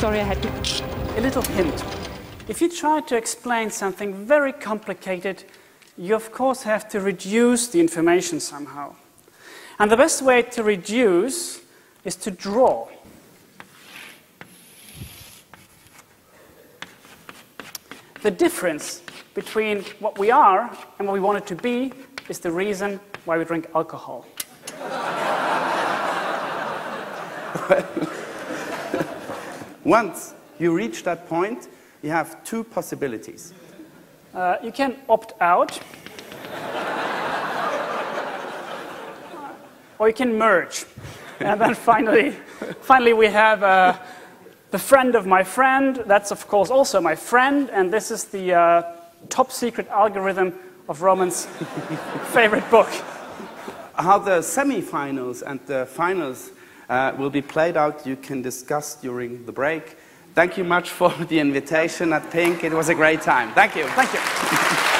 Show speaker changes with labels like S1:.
S1: Sorry, I had to.
S2: A little hint. If you try to explain something very complicated, you of course have to reduce the information somehow. And the best way to reduce is to draw. The difference between what we are and what we want it to be is the reason why we drink alcohol.
S3: Once you reach that point, you have two possibilities.
S2: Uh, you can opt out, or you can merge. And then finally, finally we have uh, the friend of my friend. That's, of course, also my friend. And this is the uh, top secret algorithm of Roman's favorite book.
S3: How the semifinals and the finals uh, will be played out, you can discuss during the break. Thank you much for the invitation at PINC. It was a great time. Thank you.
S2: Thank you.